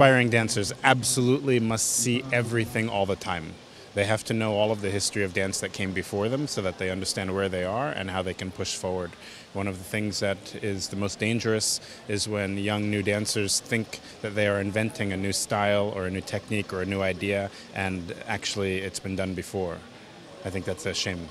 aspiring dancers absolutely must see everything all the time. They have to know all of the history of dance that came before them so that they understand where they are and how they can push forward. One of the things that is the most dangerous is when young new dancers think that they are inventing a new style or a new technique or a new idea and actually it's been done before. I think that's a shame.